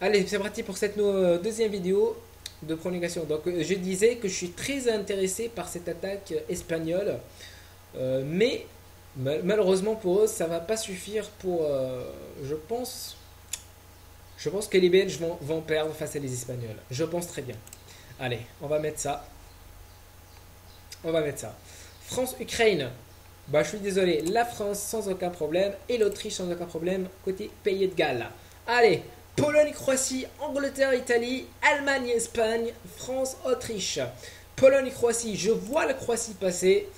Allez, c'est parti pour cette euh, deuxième vidéo de prolongation. Donc, euh, je disais que je suis très intéressé par cette attaque espagnole, euh, mais malheureusement pour eux, ça va pas suffire pour. je pense. Je pense que les Belges vont, vont perdre face à les Espagnols. Je pense très bien. Allez, on va mettre ça. On va mettre ça. France-Ukraine. Bah, je suis désolé. La France sans aucun problème et l'Autriche sans aucun problème côté Pays de Galles. Allez, Pologne, Croatie, Angleterre, Italie, Allemagne, Espagne, France, Autriche. Pologne, Croatie, je vois la Croatie passer.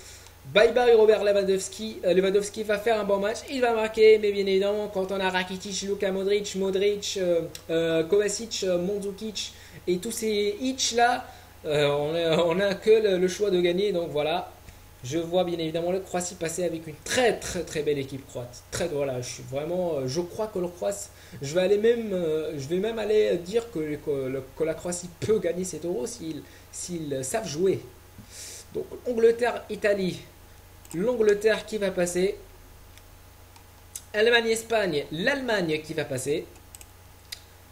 Bye bye Robert Lewandowski. Euh, Lewandowski va faire un bon match, il va marquer, mais bien évidemment, quand on a Rakitic, Luka Modric, Modric, euh, euh, Kovacic, Mandzukic et tous ces hitch là, on n'a que le, choix de gagner. Donc voilà, je vois bien évidemment le Croatie passer avec une très très très belle équipe croate. Très voilà, je suis vraiment, euh, je crois que le Croatie, je vais aller même, euh, je vais même aller dire que, que, la Croatie peut gagner cet euro s'ils s'ils savent jouer. Donc Angleterre, Italie, l'Angleterre qui va passer. Allemagne, Espagne, l'Allemagne qui va passer.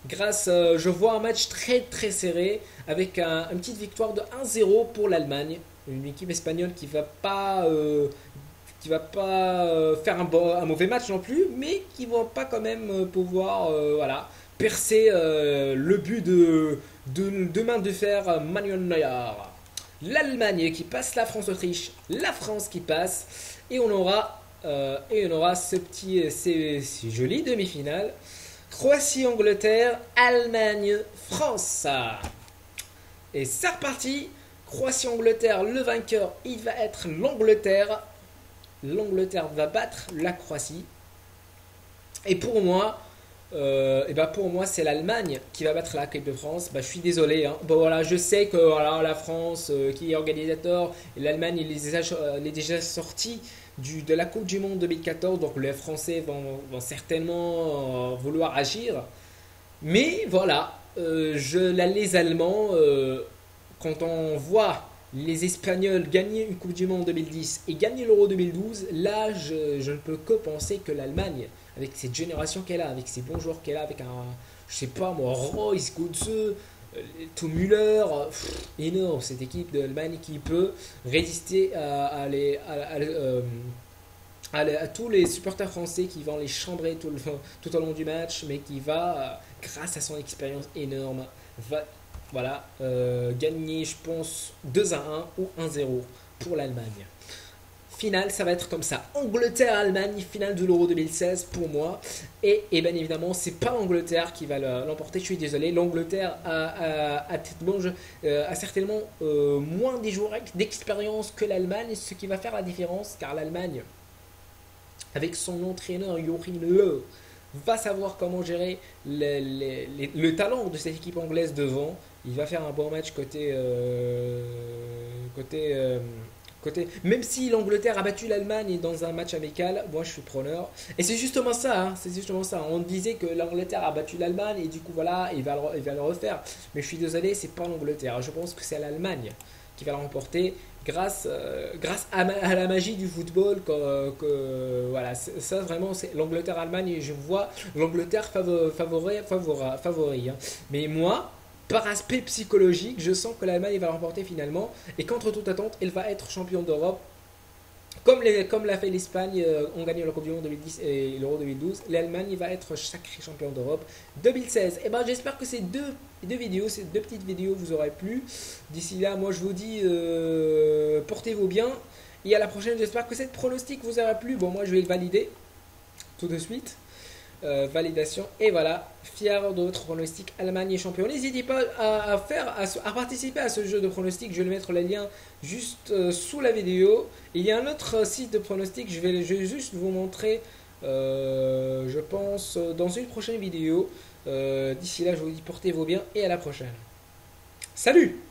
Grâce, euh, je vois un match très très serré avec une petite victoire de 1-0 pour l'Allemagne une équipe espagnole qui va pas euh, qui va pas euh, faire un, mauvais match non plus, mais qui va pas quand même euh, pouvoir voilà percer le but de, de, main de fer Manuel Neuer. L'Allemagne qui passe la France-Autriche, la France qui passe, et on aura et on aura ce petit ces, joli demi-finale. Croatie-Angleterre, Allemagne-France. Et c'est reparti Croatie-Angleterre, le vainqueur, il va être l'Angleterre. L'Angleterre va battre la Croatie. Et pour moi, euh, et bah pour moi, c'est l'Allemagne qui va battre la Coupe de France. Bah, je suis désolé. Hein. Bon, voilà, je sais que voilà, la France, euh, qui est organisateur, l'Allemagne, il est déjà, euh, est déjà sorti du, de la Coupe du Monde 2014. Donc les Français vont, certainement vouloir agir. Mais voilà, je, les Allemands quand on voit les Espagnols gagner une Coupe du Monde en 2010 et gagner l'Euro 2012, là, je, ne peux que penser que l'Allemagne, avec cette génération qu'elle a, avec ces bons joueurs qu'elle a, avec un, je sais pas moi, Royce, Götze, euh, tout Müller, énorme cette équipe de l'Allemagne qui peut résister à, euh, à, tous les supporters français qui vont les chambrer tout, le, tout au long du match, mais qui va, euh, grâce à son expérience énorme, va voilà, euh, gagner, je pense, 2 à 1 ou 1-0 pour l'Allemagne. Finale, ça va être comme ça. Angleterre-Allemagne, finale de l'Euro 2016 pour moi. Et, et bien évidemment, c'est pas l'Angleterre qui va l'emporter, je suis désolé. L'Angleterre a, euh, certainement euh, moins joueurs d'expérience que l'Allemagne, ce qui va faire la différence, car l'Allemagne, avec son entraîneur Joachim Le, va savoir comment gérer le talent de cette équipe anglaise devant il va faire un bon match côté. Euh, côté, euh, côté même si l'Angleterre a battu l'Allemagne dans un match amical, moi je suis preneur. Et c'est justement ça, hein, c'est justement ça. On disait que l'Angleterre a battu l'Allemagne et du coup voilà, il va, le, il va le refaire. Mais je suis désolé, c'est pas l'Angleterre. Je pense que c'est l'Allemagne qui va le remporter grâce, euh, grâce à, la magie du football. Que, voilà, ça vraiment, c'est l'Angleterre-Allemagne. Je vois l'Angleterre favori, favori, favori, hein. Mais moi, par aspect psychologique, je sens que l'Allemagne va remporter finalement et contre toute attente, elle va être championne d'Europe. Comme, l'a fait l'Espagne euh, en gagnant la Coupe du Monde 2010 et l'Euro 2012, l'Allemagne va être sacré champion d'Europe 2016. Et eh ben j'espère que ces deux, deux vidéos, ces deux petites vidéos vous auraient plu. D'ici là, moi je vous dis euh, portez-vous bien. Et à la prochaine, j'espère que cette pronostic vous aura plu. Bon, moi je vais le valider tout de suite. Euh, validation. Et voilà, fier de votre pronostic Allemagne est champion. N'hésitez pas à, faire, à, participer à ce jeu de pronostic. Je vais mettre le lien juste euh, sous la vidéo. Il y a un autre site de pronostic. Je vais, juste vous montrer, euh, je pense, dans une prochaine vidéo. D'ici là, je vous dis portez-vous bien et à la prochaine. Salut